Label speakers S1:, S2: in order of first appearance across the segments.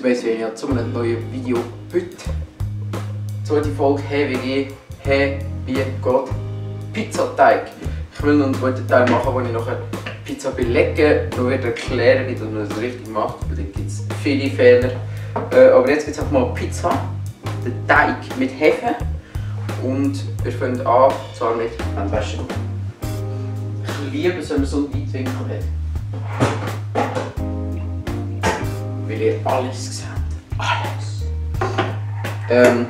S1: Und weiss ich ja zu einem neuen Video heute. Zweite Folge geht, Hey wie geht Pizzateig. Ich will noch einen zweiten Teil machen, wo ich nachher Pizza belege, noch wieder erklären, wie man das richtig macht. Weil da gibt es viele Fehler. Äh, aber jetzt gibt es einfach mal Pizza, den Teig mit Hefe und wir fangen an, zwar mit Handwaschen. Ich liebe es, wenn man so einen Weitwinkel hat. Weil ihr alles seht. Alles. Ähm,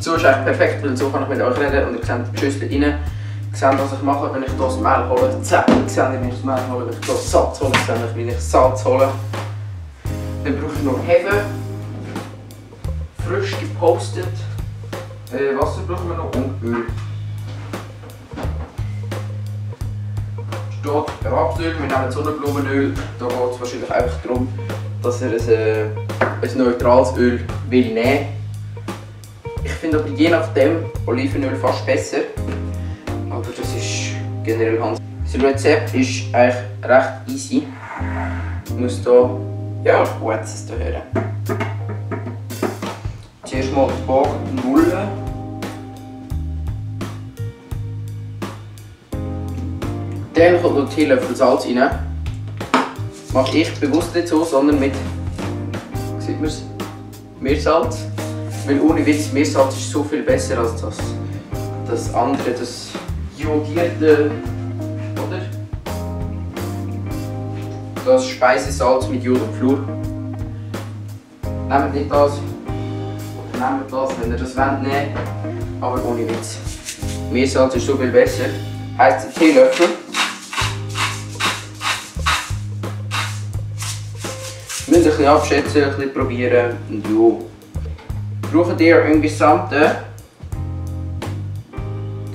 S1: so ist eigentlich perfekt, weil so kann ich mit euch reden und ihr seht die Schüssel rein. Ihr seht, was ich mache, wenn ich das Mehl hole. Zack, ihr seht, wenn ich das Mehl hole, wenn ich hier Salz hole. Ihr seht, wenn ich Salz hole. Dann brauche ich noch Hefe. Frisch gepostet. Äh, Wasser brauchen wir noch und Öl. Steht Rapsöl, wir nehmen Sonnenblumenöl. Da geht es wahrscheinlich einfach darum, dass er ein, äh, ein neutrales Öl will nehmen Ich finde aber je nachdem Olivenöl fast besser. Aber das ist generell Hans. Das Rezept ist eigentlich recht easy. Ich muss hier ja, Gutes hören. Zuerst mal den Bogen nullen. Dann kommt noch Teelöffel Salz rein. Mache ich bewusst nicht so, sondern mit, sieht man es, Meersalz. Weil ohne Witz, Meersalz ist so viel besser als das, das andere, das jodierte, oder? Das Speisesalz mit Jod und Fluor. Nehmt nicht das, oder nehmt das, wenn ihr das wollt, nehmen. aber ohne Witz. Meersalz ist so viel besser. Heißt Teelöffel. Ein bisschen abschätzen, ein bisschen probieren und ja. Braucht ihr im Gesamten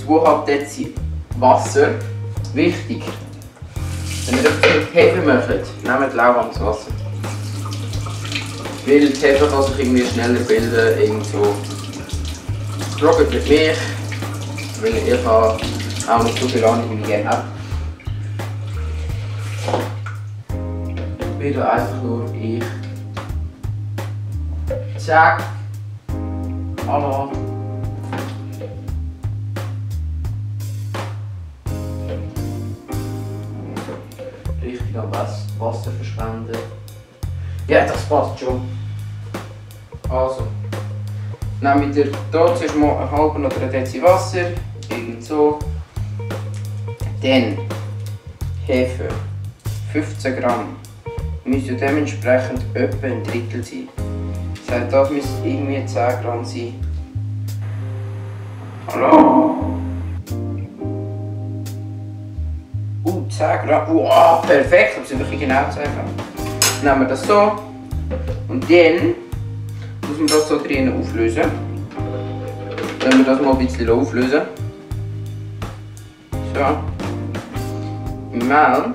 S1: 2,5 Dezi Wasser. Wichtig, wenn ihr das Hefe macht, nehmt lauwarmes Wasser. Weil die Hefe kann sich irgendwie schneller bilden, irgend so. Trocknet mit Milch, weil ich habe auch nicht so viel Ahnung, wie ich gerne habe. Wieder einfach nur ich. Zack. Hallo. Richtig am Wasser verschwenden. Ja, das passt schon. Also. Nehmen wir hier zuerst mal einen halben oder einen Dezi Wasser. Irgend so. Dann Hefe. 15 Gramm müsste dementsprechend etwa ein Drittel sein. Das heißt, das müsste irgendwie 10 Gramm sein. Hallo? Uh, 10 Gramm. Wow, perfekt, aber sind wirklich genau 10 Gramm. Dann nehmen wir das so. Und dann muss man das so drinnen auflösen. Wenn wir das mal ein bisschen auflösen. So. Mehl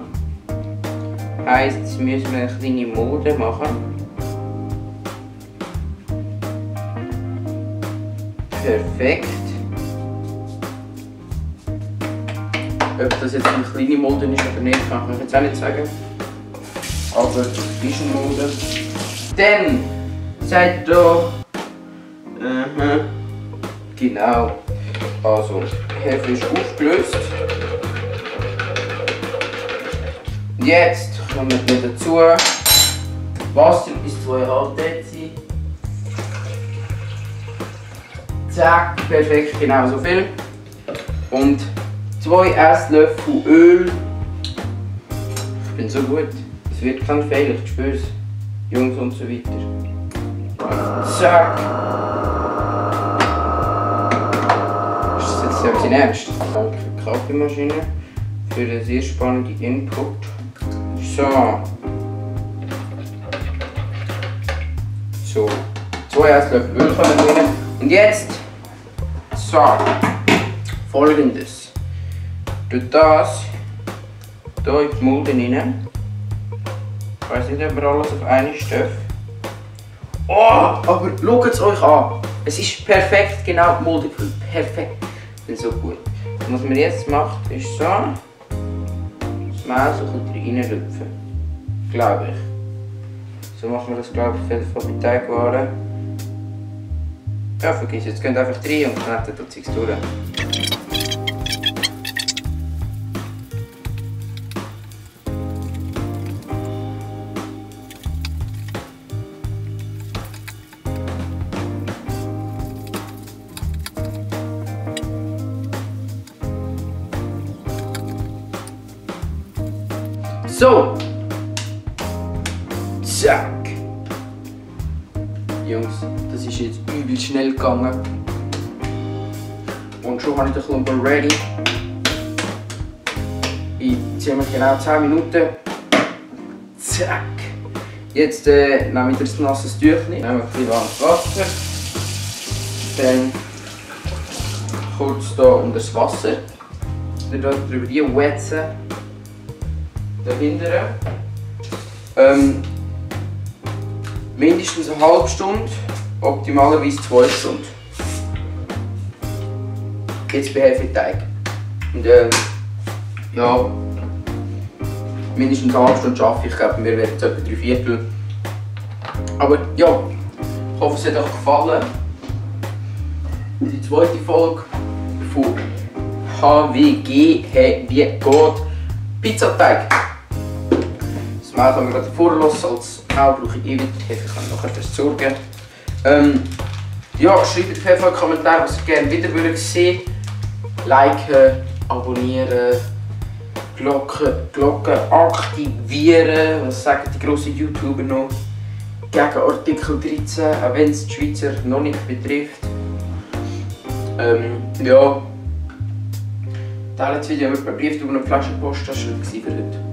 S1: heisst, jetzt müssen wir eine kleine Mode machen. Perfekt. Ob das jetzt eine kleine Mode ist oder nicht, kann ich jetzt auch nicht sagen. Aber es ist eine Mode. Dann seid ihr. Mhm. Genau. Also, Hefe ist aufgelöst. Jetzt kommen wir dazu. Wasser bis 2,5 Dezi. Zack, perfekt, genau so viel. Und 2 Esslöffel Öl. Ich bin so gut. Es wird kein Fehler, ich spüre es. Jungs und so weiter. Zack. Ist das jetzt sehr ernst? Danke, Kaffeemaschine, für den sehr spannenden Input. So. So. Zwei Esslöffel Öl kommen rein. Und jetzt. So. Folgendes. Du das hier in die Mulde rein. Ich weiß nicht, ob wir alles auf einen Stoff. Oh, aber schaut es euch an. Es ist perfekt, genau die Mulde. Perfekt. Ich bin so gut. Was man jetzt macht, ist so. Das Mehl so reinlüpfen. Glaube ich. So machen wir das glaube ich auf jeden Fall mit Teigwaren. Ja, vergiss, jetzt gehen einfach rein und kneten tut es durch. So. Zack. Jungs, das ist jetzt übel schnell gegangen. Und schon habe ich den Klumpen ready. In ziemlich genau 10 Minuten. Zack. Jetzt äh, nehme ich das nasses Tüchchen, nehme ein bisschen warmes Wasser. Dann kurz hier unter das Wasser. Dann drüber die wetzen dahinter. Ähm, mindestens eine halbe Stunde, optimalerweise zwei Stunden. Jetzt bei Hefeteig. Und ähm, ja, mindestens eine halbe Stunde arbeite ich, glaube mir werden es etwa drei Viertel. Aber ja, ich hoffe es hat euch gefallen. Die zweite Folge von HWG, wie geht Pizzateig. Kann man gerade vorlassen, als Mehl brauche ich wieder Hefe, kann ich nachher versorgen. Ähm, ja, schreibt auf jeden Fall Kommentare, was ihr gerne wieder würdet sehen Liken, abonnieren, Glocke, Glocke aktivieren. Was sagen die grossen YouTuber noch? Gegen Artikel 13, auch wenn es die Schweizer noch nicht betrifft. Ähm, ja. Teilt das Video mit einem Brief über eine Flaschenpost, das war für heute.